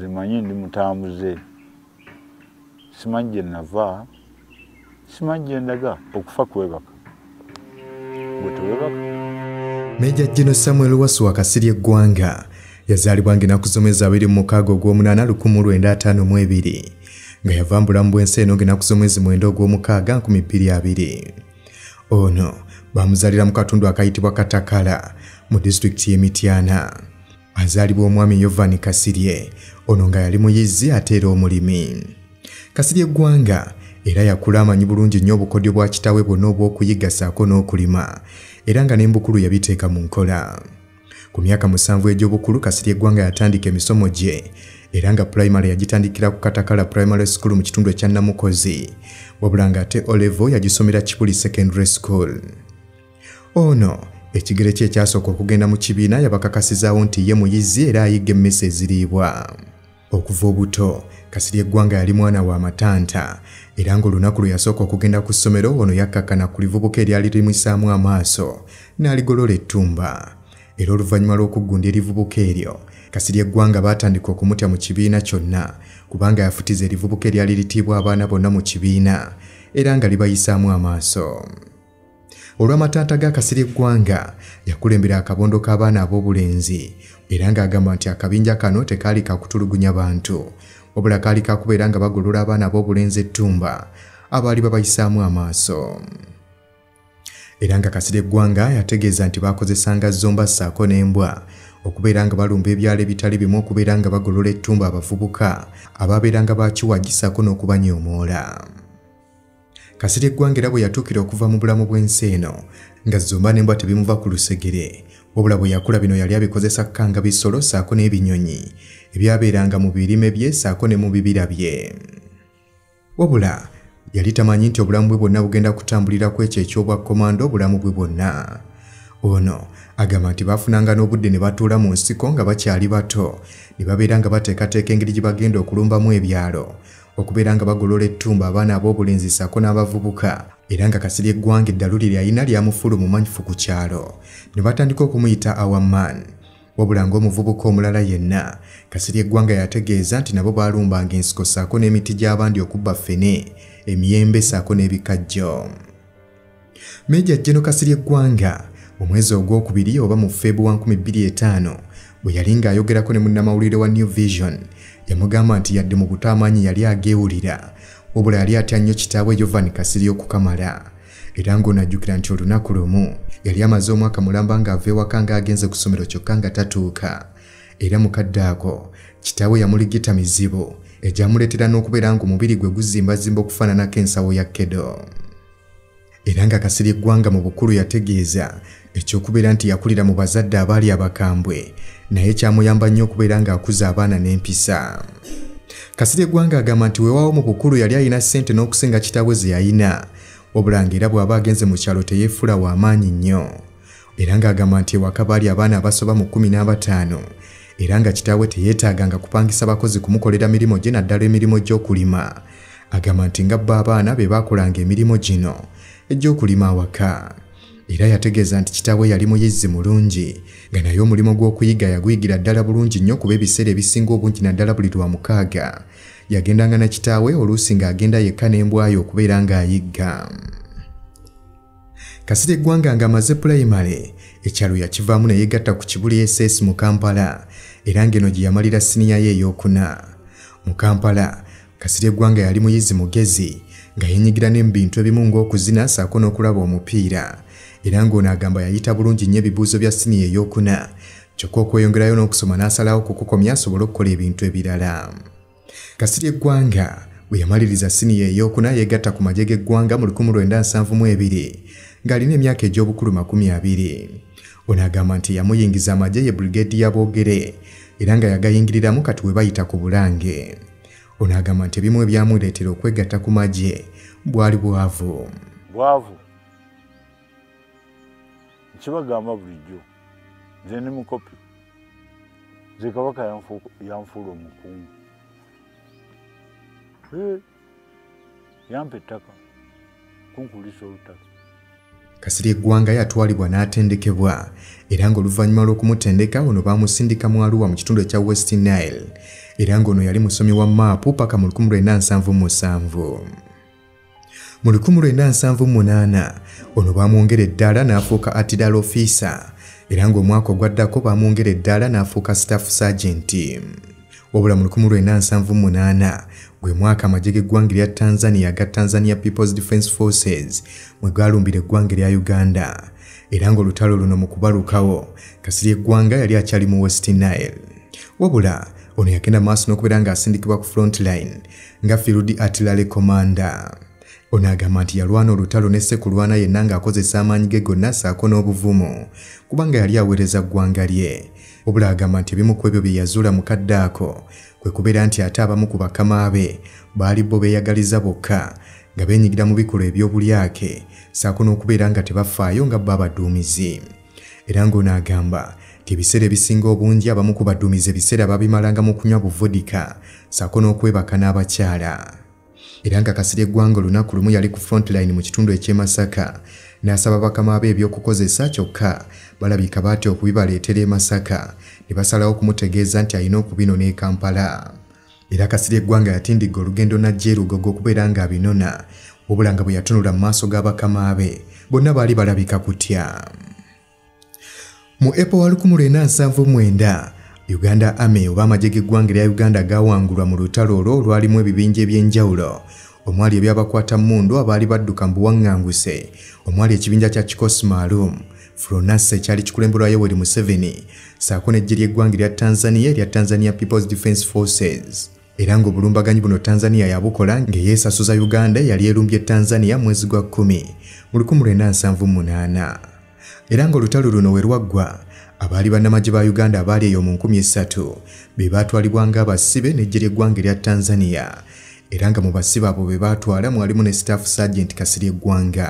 zimanyi ndi mutambuze. Simanyi gye nava simanyi gye ndaga okufa kwebaka. Gwe tewebaka meja jeno samuel wasuwa kasiri eggwanga. Yazaalibwa ng'ennaku z'omwezi abiri mu mukaaga ogw'omunaana 1952 nga yava mu bulamu bw'ensi eno ng'ennaku z'omwezi mwenda ogw'omukaaga 2020 ono baamuzaalira mu katundu akayitibwa katakala mu disitulikiti y'e mityana. Azaalibwa omwami yovani kasirye ono nga yali muyizi ate era omulimi. Kasirye eggwanga era yakula amanyi bulungi nnyo obukodyo bwa kitaawe bwonna obw'okuyiga ssaako n'okulima era nga n'embukulu yabiteeka mu nkola. Ku myaka musanvu egy'obukulu kasirye eggwanga yatandika emisomo gye era nga pulayimale yagitandikira ku katakala primary school mu kitundu ekya namukozi wabula ng'ate olevo yagisomera kipuli secondary school. Ono ekigere kye ekyasooka okugenda mu kibiina yabakakasizaawo nti ye muyizi era ayiga emmese eziriibwa okuva obuto. Kasiri eggwanga yali mwana wa matanta era ng'olunaku lwe yasooka okugenda ku ssomero ono yakkakkana ku livubuka eryali limwisaamu amaaso n'aligolola ettumba. Era oluvannyuma lw'okuggunda erivubuka eryo kasiri eggwanga baatandika okumutya mu kibiina kyonna kubanga yafutiza erivubuka eryali litiibwa abaana bonna mu kibiina era nga libayisaamu amaaso olw'amatanta ga kasiri eggwanga yakulembera akabondo k'abaana ab'obulenzi era ng'agamba nti akabinja kano tekaali kakutulugunya bantu. Wabula kaali kakubeera nga bagolola abaana ab'obulenzi ettumba abaali babayisaamu amaaso. Era nga kasiri eggwanga yategeeza nti baakozesanga zomba ssaako n'embwa okubeera nga balumba ebyalo ebitali bimu okubeera nga bagolola ettumba abavubuka abaabeeranga bakiwagisaako n'okubanyoomoola kasiri eggwanga era bwe yatuukira okuva mu bulamu bw'ensi eno nga zomba n'embwa tebimuva ku lusegere. Wabula bwe yakula bino yali abikozesa kkanga bisolo ssaako n'ebinyonyi ebyabeeranga mu birime bye ssaako ne mu bibira bye. Wabula yali tamanyi nti obulamu bwe bwonna bugenda kutambulira ku ekyo eky'obwakkomando obulamu bwe bwonna. Ono agamba nti baafunanga n'obudde ne batuula mu nsiko nga bakyali bato ne babeera nga bateekateeka engeri gye bagenda okulumbamu ebyalo okubeera nga bagolola ettumba abaana ab'obulenzi ssaako n'abavubuka era nga kasiri eggwanga eddalu lye lyalina lyamufulu mumanyifu ku kyalo. Ne batandika okumuyita awaman wabula ng'omuvubuka omulala yenna kasiri eggwanga yategeeza nti nabo baalumbanga ensiko ssaako n'emiti gy'abandi okubba ffene emiyembe ssaako n'ebikajjo. Meja jeno kasiri eggwanga mu mwezi ogwokubiri oba mu febuwa 2005 bwe yali ng'ayogerako ne munnamawulire wa new vision yamugamba nti yadde mu buto amaanyi yali ageewulira. Wabula yali atya nnyo kitaabwe yovan kasiri okukamala. Era ng'onajjukira nti olunaku lumu yali amaze omwaka mulamba ng'ava ewaka ng'agenze ku ssomero kyokka nga tatuuka era mukadde ako kitaawe yamuligita mizibu egyamuleetera n'okubeera ng'omubiri gwe guzimbazimba okufaananako ensawo ya kedo. Era nga kasiri eggwanga mu bukulu yategeeza ekyokubeera nti yakulira mu bazadde abaali abakambwe naye kyamuyamba nnyo okubeera ng'akuza abaana n'empisa. Kasiri eggwanga agamba nti weewaawo mu bukulu yali alina ssente n'okusinga kitaawe ze yalina wabula ng'era bw'aba agenze mu kyalo teyeefula w'amaanyi nnyo. Era ng'agamba nti ewaka baali abaana abasoba mu kkumi n'abataano era nga kitaawe teyeetaaganga kupangisa bakozi kumukolera mirimu gye naddala emirimu gy'okulima. Agamba nti nga bba abaana be baakolanga emirimu gino egy'okulima awaka era yategeeza nti kitaawe yali muyizzi mulungi. Nga naye omulimu gw'okuyiga yaguyigira ddala bulungi nnyo kuba ebiseera ebisinga obungi naddala buli lwa mukaaga. Yagendanga na kitaawe oluusi ng'agenda yekka n'embwayo okubeera ng'ayigga. Kasiri eggwanga ng'amaze pulayimale ekyalo yakivaamu ne yeegatta ku kibuli ss mu kampala era ng'eno gye yamalira siniya ye ey'okuna. Mu kampala kasiri eggwanga yali muyizi mugezi nga yeenyigira ne mu bintu ebimu ng'okuzina ssaako n'okulaba omupiira. Era ng'ono agamba yayita bulungi nnyo ebibuuzo bya siniya ey'okuna. Kyokka okweyongerayo n'okusoma n'asalawo kukukomya asobole okukola ebintu ebirala. Kasiri eggwanga bwe yamaliriza siniya ey'okuna yeegatta ku magye g'eggwanga mu 1972 ng'alina emyaka egy'obukulu 20 ono agamba nti yamuyingiza amagye ye brigedi y'aboogere era nga yagayingiriramu kati we bayita ku bulange ono agamba nti ebimu ebyamuleetera okwegatta ku magye bwali bwavu. Bwavu. Nkibagamba bulijjo. Nze ndi mukopi nze kabaka yanfu- yanfuula omukungu. Yampa ettaka. Kunkulisa olutaka kasiri eggwanga yatwalibwa n'atendekebwa. Era ng'oluvannyuma lw'okumutendeka ono baamusindika mu aluwa mu kitundu ekya west nile. Era ng'ono yali musomi wa maapu paka mu 1977 mu 1978 ono baamwongera eddaala n'afuuka atidal officer. Era ng'omwaka ogwaddako baamwongera eddaala n'afuuka staff sergent wabula mu 1978 gwe mwaka amagye g'eggwanga erya tanzania ga tanzania peoples defence forces mwe gaalumbira eggwanga erya uganda. Era ng'olutalo luno mu kubalukawo kasiri eggwanga yali akyali mu west nile. Wabula ono yagenda maaso n'okubeera ng'asindikibwa ku frontline nga field artillery commander. Ono agamba nti yalwana olutalo ne ssekulwana yenna ng'akozesa amaanyi ge gonna ssaako n'obuvumu kubanga yali aweereza ggwanga lye wabula agamba nti ebimu ku ebyo bye yazuula mu kadde ako kwe kubeera nti ate abamu ku bakama be baali bo beeyagaliza bokka nga beenyigira mu bikolwa ebyobulyake ssaako n'okubeera nga tebafaayo nga bo abaduumizi era ng'ono agamba nti ebiseera ebisinga obungi abamu ku baduumizi ebiseera babimalanga mu kunywa buvodika ssaako n'okwebaka n'abakyala. Era nga kasiri eggwanga olunaku lumu yali ku frontline mu kitundu eky'e masaka n'asaba bakama be ebyokukozesa kyokka. Balabika baatya okubibaleetera e masaka. Ne basalawo okumutegeeza nti alina okubinona e kampala. Era kasiri eggwanga yatindiga olugendo najja erugogo okubeera ng'abinona wabula nga bwe yatunula mu maaso g'abakama be bonna baali balabika kutya. Mu epo wa 1979 uganda army oba amagye g'eggwanga erya uganda gawangulwa mu lutalo olwo olwalimu ebibinja eby'enjawulo omwali ebyabakwata mundu abaali badduka mu buwaŋŋanguse. Omwali ekibinja kya kikosi maalum. Fronas ekyali kikulembelwa yoweri museveni. Saako n'eggye ly'eggwanga erya tanzania erya tanzania peoples defence forces. Era ng'obulumbaganyi buno tanzania yabukola ng'eyeesasuza uganda eyali erumbye tanzania mwezi gwa 10 mu 1978 era ng'olutalo luno we lwaggwa abaali bannamagye ba uganda abaali eyo mu 13 be baatwalibwa ng'abasibe n'eggye ly'eggwanga erya tanzania era nga mu basibe abo be baatwala mwalimu ne staff sergent kasiri eggwanga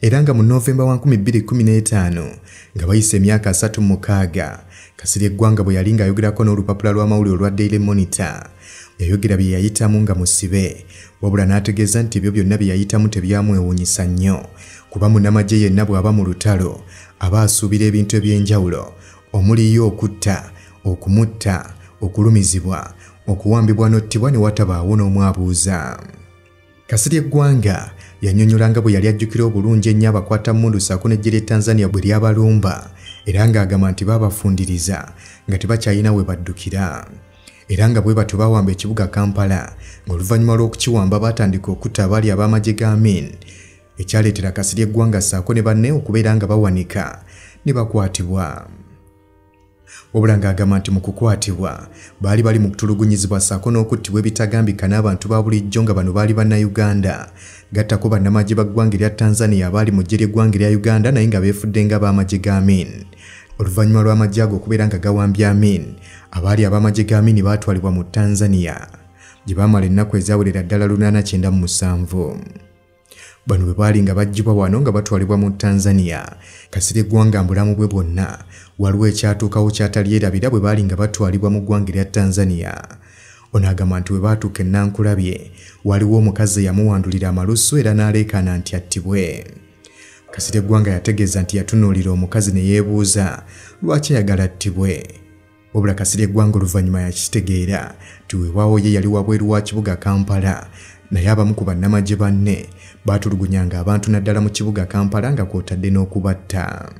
era nga mu novemba wa 2015 nga bayise emyaka 3 mukaaga kasiri eggwanga bwe yali ng'ayogerako n'olupapula lw'amawulire olwa daily monitor. Yayogera bye yayitamu nga musibe wabula n'ategeeza nti ebyo byonna bye yayitamu tebyamwewuunyisa nnyo kuba munnamagye yenna bw'aba mu lutalo aba asuubira ebintu eby'enjawulo omuliyo okutta okumutta okulumizibwa okuwambibwa n'ottibwa ne watabaawo n'omwabuuza. Kasiri eggwanga yannyonnyola nga bwe yali ajjukira obulungi ennyo abakwata mundu ssaako n'eggye ly'e tanzania bwe lyabalumba era ng'agamba nti baabafundiriza nga tebakyalina we baddukira. Era nga bwe batyo baawamba ekibuga kampala ng'oluvannyuma lw'okukiwamba baatandika okutta abaali ab'amagye ga amin. Ekyaleetera kasiri eggwanga ssaako ne banne okubeera nga bawanika ne bakwatibwa wabula ng'agamba nti mu kukwatibwa baali bali mu kutulugunyizibwa ssaako n'okuttibwa ebitagambika n'abantu ba bulijjo nga bano baali bannayuganda. Gattako bannamagye ba ggwanga erya tanzania abaali mu ggye ly'eggwanga erya uganda naye nga beefudde ng'ab'amagye ga amin. Oluvannyuma lw'amagye ago okubeera nga gawambye amin abaali ab'amagye ga amin baatwalibwa mu tanzania. Gye baamala ennaku ezawerera ddala 897 bano bwe baali nga baggyibwa wano nga batwalibwa mu tanzania. Kasiri eggwanga mbulamu bwe bwonna waliwo ekyatuukawo kyatalyerabira bwe baali nga batwalibwa mu ggwanga erya tanzania. Ono agamba nti bwe baatuuka enankulabye waliwo omukazi eyamuwandulira amalusu era n'aleekaana nti attibwe. Kasiri eggwanga yategeeza nti yatunuulira omukazi ne yeebuuza lwaki ayagala attibwe? Wabula kasiri eggwanga oluvannyuma yakitegeera nti weewaawo ye yali wabweru wa kibuga kampala naye abamu ku bannamagye banne baatulugunyanga abantu naddala mu kibuga kampala nga kwotadde n'okubatta.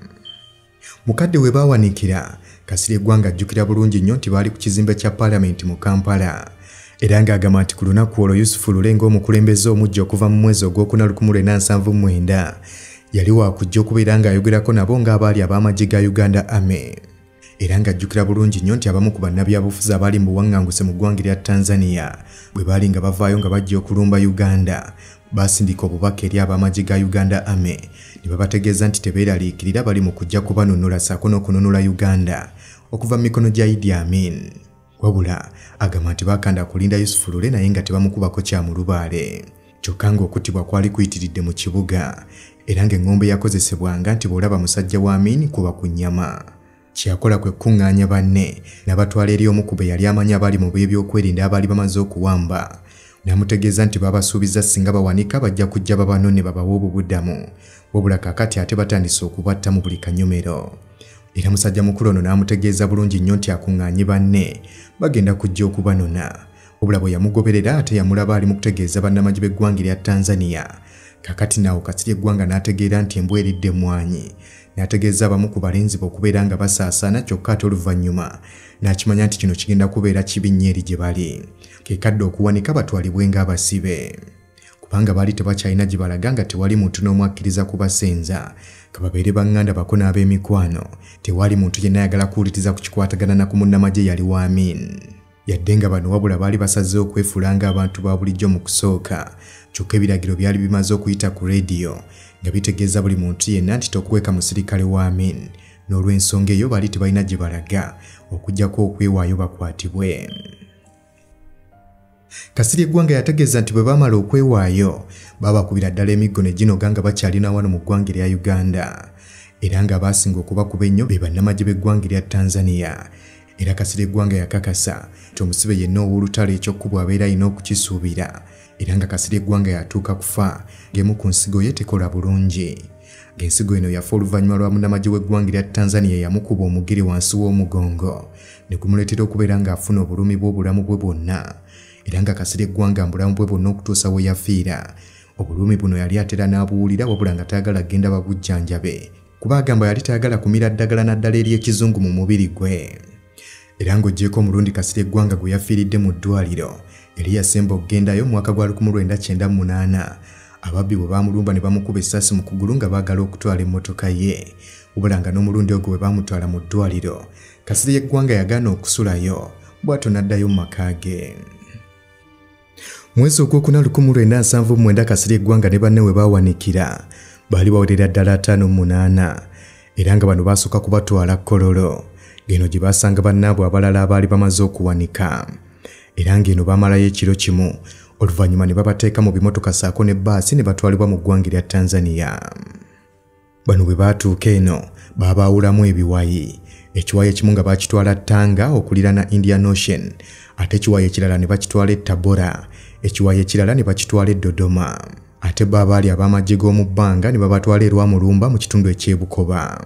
Mukadde we baawanikira kasiri eggwanga ajjukira bulungi nnyo nti baali ku kizimbe kya paalamenti mu kampala. Era ng'agamba nti ku lunaku olwo yusufu lule ng'omukulembeze omujja okuva mu mwezi ogwokuna 1979 yali waakujja okubeera ng'ayogerako nabo ng'abaali ab'amagye ga uganda army. Era ng'ajjukira bulungi nnyo nti abamu ku bannabyabufuzi abaali mu buwaŋŋanguse mu ggwanga erya tanzania bwe baali nga bavaayo nga bajja okulumba uganda baasindika obubaka eri ab'amagye ga uganda army. Ne babategeeza nti tebeeraliikirira bali mu kujja kubanunula ssaako n'okununula uganda. Okuva mu mikono gya idi amin. Wabula agamba nti baakanda kulinda yusufu lule naye nga tebamukubako kyamulubaale kyokka ng'okuttibwa kwali kuyitiridde mu kibuga. Era ng'eŋŋombe yakozesebwanga nti bw'olaba musajja wa amin kuba ku nnyama. Kyeyakola kwe kuŋŋaanya banne n'abatwala eri omu ku be yali amanyi abali mu by'ebyokwerinda abaali bamaze okuwamba n'amutegeeza nti babasuubiza singa bawanika bajja kujja babanone babawa obubuddamu. Wabula kaakati ate batandise okubatta mu buli kanyomero era musajja mukulu ono n'amutegeeza bulungi nnyo nti akuŋŋaanye banne. Bagenda kujja okubanona. Wabula bwe yamugoberera ate yamulaba ali mu kutegeeza bannamagye b'eggwanga erya tanzania. Kakati naawo kasiri eggwanga n'ategeera nti embwa eridde emmwanyi n'ategeeza abamu ku balenzi be okubeera nga basaasaana kyokka ate oluvannyuma. N'akimanya nti kino kigenda kubeera kibi nnyo eri gye bali. Kekadde okuwanika batwalibwe ng'abasibe kubanga baali tebakyalina gye balaga nga tewali muntu n'omu akkiriza kubasenza. Kababeere baŋŋanda bako n'ab'emikwano tewaali muntu yenna ayagala kuwuliriza ku kikwatagana na ku munnamagye yali wa amin. Yadde nga bano wabula baali basazeewo okwefuula ng'abantu ba bulijjo mu kusooka. Kyokka ebiragiro byali bimaze okuyita ku leediyo nga bitegeeza buli muntu yenna nti tokukweka musirikale wa amin. N'olw'ensonga eyo baali tebalina gye balaga okugjako okwewaayo bakwatibwe. Kasiri eggwanga yategeeza nti bwe baamala okwewaayo baabakubira ddala emiggo ne ginoga nga bakyalina wano mu ggwanga erya uganda. Era nga baasinga okubakuba ennyo be bannamagye b'eggwanga erya tanzania. Era kasiri eggwanga yakakasa nti omusibe yenna ow'olutalo ekyokkubo abeera alina okukisuubira era nga kasiri eggwanga yatuuka kufa ng'emu ku nsigo ye tekola bulungi. Ng'ensigo eno yafa oluvannyuma lwa munnamagye w'eggwanga erya tanzania yamukuba omugere wansi w'omugongo ne gumuleetera okubeera ng'afuna obulumi bw'obulamu bwe bwonna. Era nga kasiri eggwanga mu bulamu bwe bwonna okutuusa we yafiira. Obulumi buno yali atera n'abuwulira wabula nga tayagala genda babujjanjabe kuba agamba yali tayagala kumira ddagala naddala ery'ekizungu mu mubiri gwe. Era ng'oggyeko omulundi kasiri eggwanga gwe yafiiridde mu ddwaliro yali yasemba okugendayo mwaka gwa 1998 ababbi bwe baamulumba ne bamukuba essasi mu kugulu nga baagala okutwala emmotoka ye. Wabula nga n'omulundi ogwo bwe baamutwala mu ddwaliro. Kasiri y'eggwanga yagaana okusulayo bw'ato n'addayo mu maka ge. Mwezi ogwokuna 1979 kasiri eggwanga ne banne we baawanikira. Baali bawerera ddala 58 era nga bano baasooka kubatwala kololo. Ng'eno gye baasanga bannaabwe abalala abaali bamaze okuwanika era ng'eno baamalayo ekiro kimu. Oluvannyuma ne babateeka mu bimotoka saako ne bbaasi ne batwalibwa mu ggwanga erya tanzania. Bano bwe baatuuka eno baabaawulamu ebiwayi. Ekiwayi ekimu nga baakitwala ttanga okuliraana indian ocean ate ekiwayi ekirala ne bakitwala ettabora ekiwayi ekirala ne bakitwala eddodoma ate bo abaali ab'amagye g'omu bbanga ne babatwala erwamulumba mu kitundu eky'ebukoba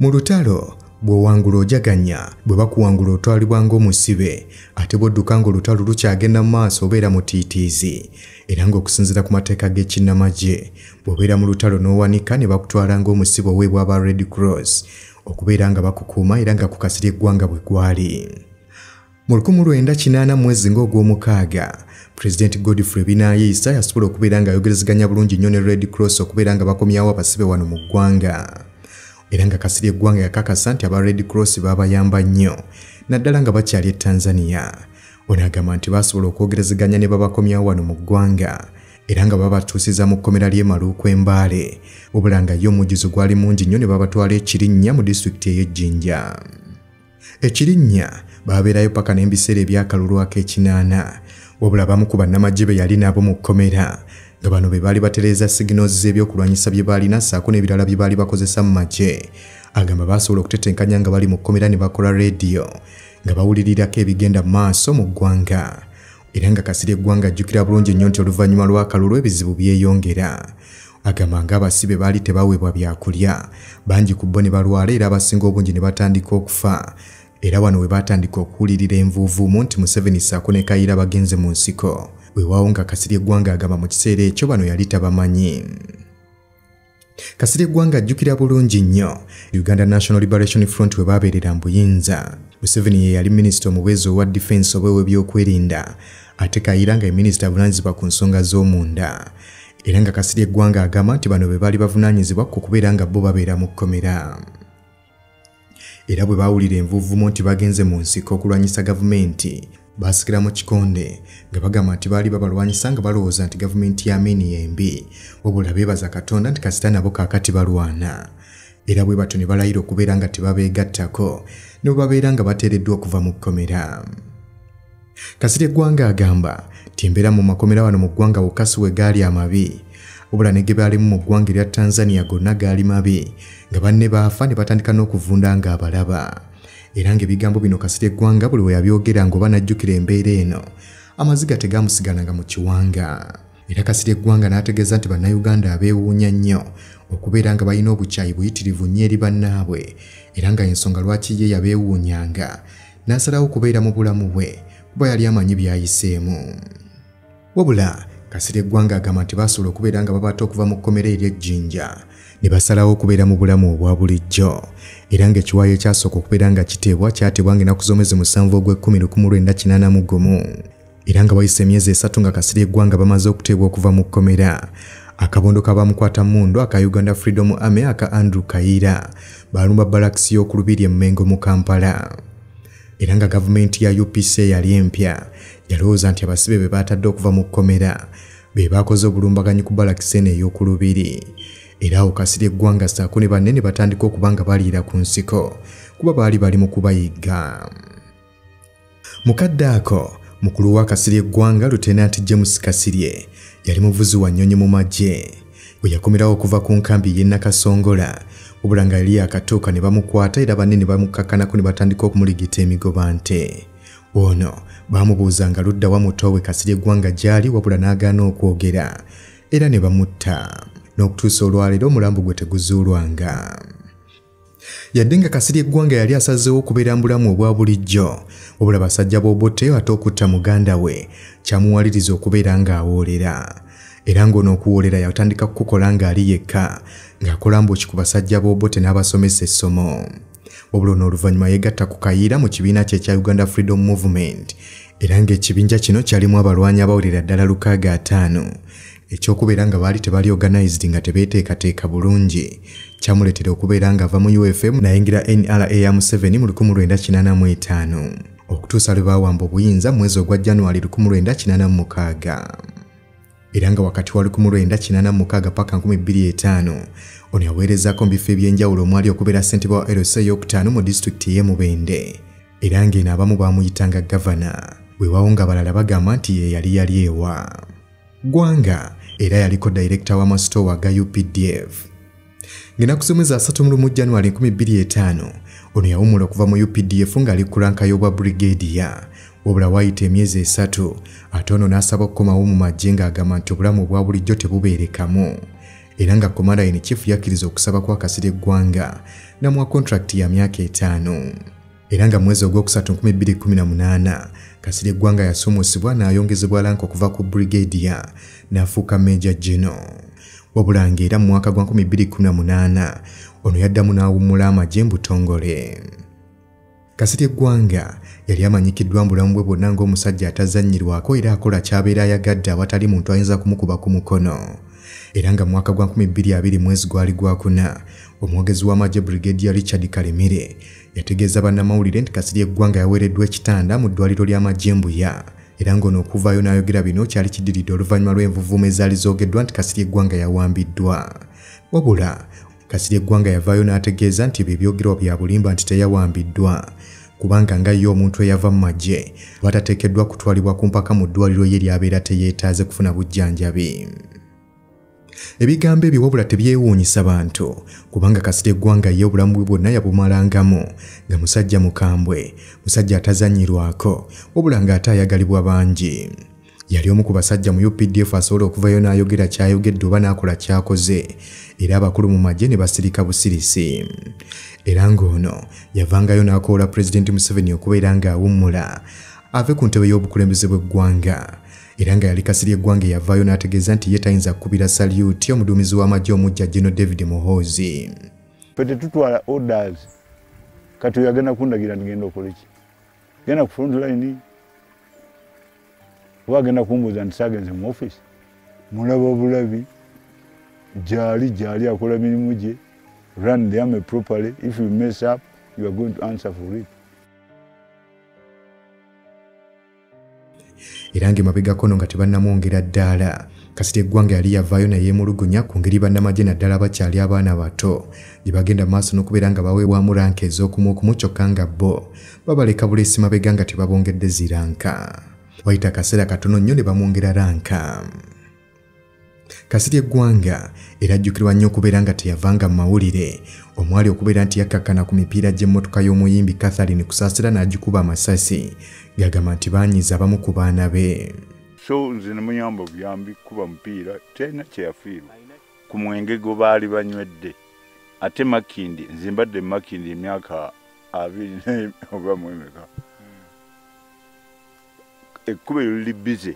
mu lutalo bw'owangula ojaganya bwe bakuwangula otwalibwa ng'omusibe ate bw'odduka ng'olutalo lukyagenda mu maaso obeera mutiitiizi era ng'okusinziira ku mateeka g'ekinnamagye bw'obeera mu lutalo n'owanika ne bakutwala ng'omusibe oweebwa aba red cross okubeera nga bakukuuma era nga kukasira eggwanga bwe gwali. Mu 1980 mwezi ng'ogw'omukaaga pulezidenti godfrey binayiisa yasobola okubeera ng'ayogerezeganya bulungi nnyo ne red cross okubeera nga bakomyawo abasibe wano mu ggwanga era nga kasiri eggwanga yakakasa nti aba red cross baabayamba nnyo. Naddala nga bakyali e tanzania. Ono agamba nti baasobola okwogerezeganya ne babakomyawo wano mu ggwanga era nga babatuusiza mu kkomera ly'e maluuku embaale wabula nga ye omujjuzo gwali mungi nnyo ne babatwala ekirinnya mu disitulikiti ey'ejjinja ekirinnya baabeerayo paka n'ebiseera ebyakalulu ak'ekinaana wabula bamu ku bannamagye be yali nabo mu kkomera nga bano be baali batereeza siginoozi z'ebyokulwanyisa bye baalina ssaako n'ebirala bye baali bakozesa mu magye. Agamba baasobola okutetenkanya nga bali mu kkomera ne bakola leediyo nga bawulirirako ebigenda mu maaso mu ggwanga. Era nga kasiri eggwanga ajjukira bulungi nnyo nti oluvannyuma lw'akalulu ebizibu byeyongera. Agamba ng'abasibe baali tebaweebwa byakulya. Bangi ku bo ne balwala era abasinga obungi ne batandika okufa. Era wano we baatandika okuwulirira envuuvuumu nti museveni ssaako ne kayira bagenze mu nsiko weewaawo nga kasiri eggwanga agamba mu kiseera ekyo bano yali tabamanyi. Kasiri eggwanga ajjukira bulungi nnyo. Uganda national liberation front we baabeerera mu buyinza. Museveni ye yali minisita omubeezi owa defense oba ow'ebyokwerinda ate kayira nga ye minisita avunaanyizibwa ku nsonga z'omunda. Era nga kasiri eggwanga agamba nti bano be baali bavunaanyizibwa ku kubeera nga bo babeera mu kkomera. Era bwe baawulira envuuvumu nti bagenze mu nsiko okulwanyisa gavumenti baasigala mu kikonde nga bagamba nti baali babalwanyisa nga balowooza nti gavumenti ya Amin yembi. Wabula beebaza katonda nti kasita nabo kaakati balwana. Era bwe batyo ne balayira okubeera nga tebabeegattako ne bwe babeera nga bateereddwa okuva mu kkomera. Kasiri eggwanga agamba ti embeera mu makomera wano mu ggwanga wokasi we gaali amabi. Wabula ne ge baalimu mu ggwanga erya tanzania gonna gaali mabi nga banne baafa ne batandika n'okuvunda ng'abalaba era ng'ebigambo bino kasiri eggwanga buli we yabyogera ng'oba najjukira embeera eno. Amaziga tegaamusigalanga mu kiwanga. Era kasirye eggwanga n'ategeeza nti bannayuganda abeewuunya nnyo okubeera nga balina obukyayi buyitirivu nnyo eri bannaabwe. Era nga ensonga lwaki ye yabeewuunyanga? N'asalawo okubeera mu bulamu bwe kuba yali amanyi by'ayiseemu. Wabula kasirye eggwanga agamba nti baasobola okubeera nga babaata okuva mu kkomera ery'ejjinja ne basalawo okubeera mu bulamu obwa bulijjo. Era ng'ekiwaayo ekyasooka okubeera nga kiteebwa kyatebwa ng'ennaku z'omwezi musanvu ogw'ekkumi lukumi lwenda kinaana mu gumu. Era nga wayise emyezi esatu nga kasirye eggwanga bamaze okuteebwa okuva mu kkomera. Akabondo kabamukwata mundu aka uganda freedom army aka andrew kayira baalumba balakisi y'okulubiri emmengo mu kampala. Era nga gavumenti ya upc yali empya yalowooza nti abasibe be baatadde okuva mu kkomera be baakoze obulumbaganyi ku balakisi eno ey'okulubiri. Era awo kasirye eggwanga saako ne banne ne batandika okuba nga baliira ku nsiko kuba baali bali mu kubayigga mukadde ako mukulu wa kasirye eggwanga lutenanti james kasirye yali muvuzi wa nnyonyi mu magye. Bwe yakomerawo okuva ku nkambi y'e nakasongola wabula nga yali yakatuuka ne bamukwata era banne ne bamukakkanako ne batandika okumuligita emigoba nte ono baamubuuza nga ludda wa muto we kasirye eggwanga gy'ali wabula n'agaana okwogera. Era ne bamutta n'okutuusa olwaleero omulambo gwe teguzuulwanga. Yadde nga kasirye eggwanga yali asazeewo okubeera mu bulamu obwa bulijjo wabula basajja b'obote ate okutta muganda we kyamuwaliriza okubeera ng'awoolera. Era ng'ono okuwoolera yatandika kukukola ng'ali yekka ng'akola mbuki ku basajja b'obote n'abasomesa essomo wabula n'oluvannyuma yeegatta ku kayiira mu kibiina kye ekya uganda freedom movement. Era ng'ekibinja kino kyalimu abalwanyi abawulira ddala lukaaga ataano. Ekyokubeera nga baali tebali organized nga tebeeteekateeka bulungi. Kyamuleetera okubeera ng'ava mu ufm nayingira nra ya museveni mu 1985 okutuusa lwe baawamba obuyinza mu mwezi ogwa januwali 1986 era nga wakati wa 1986 paka 2005 ono yaweerezaako mu bifo ebyenjawulo omwali okubeera ssentebe wa lc eyokutaano mu disitulikiti y'e mubende era ng'eno abamu baamuyitanga gavana. Weewaawo nga balala bagamba nti ye yali yali ewa. Gwanga era yaliko dayirekita w'amasitoowa ga updf ng'ennaku z'omwezi 3 januwali 2005 ono yawumula okuva mu updf ng'ali ku lanka y'obwa brigadiya wabula waayita emyezi esatu ate ono n'asaba okukomawo mu magye ng'agamba nti obulamu obwa bulijjo tebubeerekamu era nga komandayini chief yakkiriza okusaba kwa kasirye eggwanga namuwa kontrakiti ya myaka etaano. Era nga mwezi ogwokusatu 2018 kasirye eggwanga yasuumusibwa n'ayongezebwa lanka okuva ku brigadiya n'afuuka meja geno wabula ng'era mu mwaka gwa 2018 ono yaddamu n'awummula amagye mu butongole kasirye eggwanga yali amanyikiddwa mu bulamu bwe bwonna ng'omusajja atazannyirwako era akola ky'abeera ayagadde awatali muntu ayinza kumukuba ku mukono era nga mwaka gwa 2020 mwezi gwali gwakuna omwogezi w'amagye brigadia richard kalemire yategeeza bannamawulire nti kasirye eggwanga yaweereddwa ekitanda mu ddwaliro ly'amagye mbuya. Era ng'ono okuvaayo n'ayogera bino kyali kiddiridde oluvannyuma lw'envuvuuma ezaali zoogeddwa nti kasirye eggwanga yawambiddwa wabula kasirye eggwanga yavaayo n'ategeeza nti ebyo ebyogerwa bya bulimba nti teyawambiddwa kubanga nga ye omuntu eyava mu magye batateekeddwa kutwalibwa ku mpaka mu ddwaliro ye ly'abeera teyeetaaze kufuna bujjanjabi ebigambo ebyo wabula tebyewuunyisa bantu kubanga kasirye eggwanga ye obulamu bwe bwonna yabumalangamu nga musajja mukambwe musajja atazanyirwako wabula ng'ate ayagalibwa bangi. Yali omu ku basajja mu updf asobola okuvayo n'ayogera ky'ayogedde oba n'akola ky'akoze era abakulu mu magye ne basirika busirisi. Era ng'ono yavangayo n'akoola pulezidenti museveni okubeera ng'awummula ave ku ntebe y'obukulembeze bw'eggwanga era nga yali kasirye eggwanga eyavaayo n'ategeeza nti ye tayinza kukubira salyuti omuduumizi w'amagye omujja jino david muhoozi fe tetutwala orders. Kati oyo agenda kundagira ndigenda okoleki genda ku front line oba agenda kumbuuza nti saagenze mu office. Mulaba bulabi gyali gyali akola mirimu gye run the army properly. If you mess up you are going to answer for it era ng'emabegako no nga tebannamwongera ddaala. Kasirye eggwanga yali yavaayo nayeemulugunya ku ngeri bannamagye naddala bakyali abaana bato. Gye bagenda maaso n'okubeera nga baweebwamu ranka ez'okumuokumu kyokka nga bo. Babaleka buleesi mabega nga tebabongedde ziranka. Wayita akaseera katono nnyo ne bamwongera ranka. Kasiri eggwanga era ajjukirwa nnyo okubeera nga teyavanga mu mawulire omwali okubeera nti yakkakkana ku mipiira gy'emmotoka y'omuyimbi catharine kusaasira n'agikuba amasasi gagamba nti baanyiza abamu ku baana be. So nze nemuyamba buyambi kuba mupiira terina kyeyafiirwa ku mwenge gwe baali banywedde. Ate makindi nze mbadde makindi emyaka abiri oba mwemeka ekkuba eryo liri bize.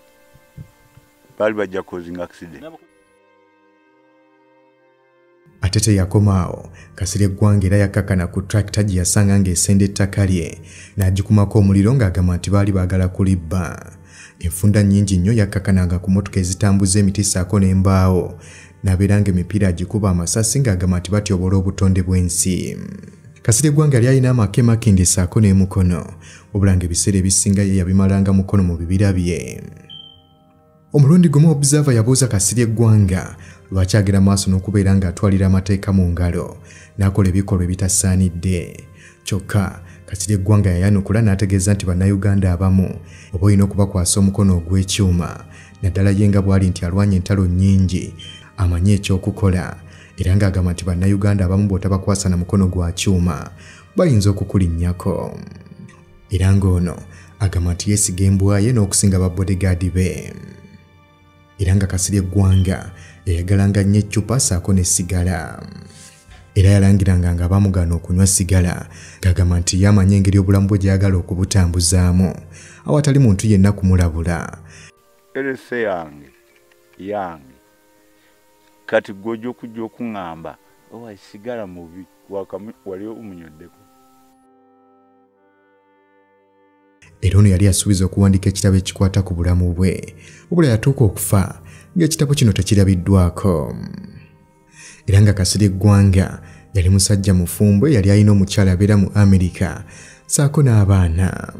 Baali bajja causing accident ate teyakomaawo kasiri eggwanga era yakkakkana ku tracta gye yasanga ng'esenda ettaka lye n'agikumako omuliro ng'agamba nti baali baagala kulibba. Enfunda nnyingi nnyo yakkakkananga ku mmotoka ezitambuza emiti ssaako n'embaawo n'abeera ng'emipiira agikuba amasasi ng'agamba nti batyobola obutonde bw'ensi. Kasiri eggwanga yali alina amake makindi ssaako n'emukono wabula ng'ebiseera ebisinga ye yabimalanga mukono mu bibira bye omulundi gumu obusava yabuuza kasiri eggwanga lwaki agera maaso n'okubeera ng'atwalira amateeka mu ngalo n'akola ebikolwa ebitasaanidde. Kyokka kasiri eggwanga yayanukula n'ategeeza nti bannayuganda abamu oba olina okubakwasa omukono ogw'ekyuma naddala ye nga bw'ali nti alwanya entalo nnyingi amanyi ekyokukola era ng'agamba nti bannayuganda abamu bw'otabakwasa na mukono gwa kyuma bayinza okukulinnyako. Era ng'ono agamba nti yeesiga embwa ye n'okusinga babodegaadi be era nga kasiri eggwanga yayagalanga nnyo eccupa ssaako n'essigala era yalangiranga nga baamugaana okunywa sigala ng'agamba nti ye amanye engeri obulamu bwe gyayagala okubutambuzaamu awatali muntu yenna kumulabula. Erese yange yange kati gwojja okujja okuŋŋamba owa sigala mubi? Wali omunyoddeko era ono yali asuubiza okuwandiika ekitabo ekikwata ku bulamu bwe. Wabula yatuuka okufa ng'ekitabo kino tekirabiddwako. Era nga kasiri eggwanga yali musajja mufumbo yali alina omukyala abeera mu amerika saako n'abaana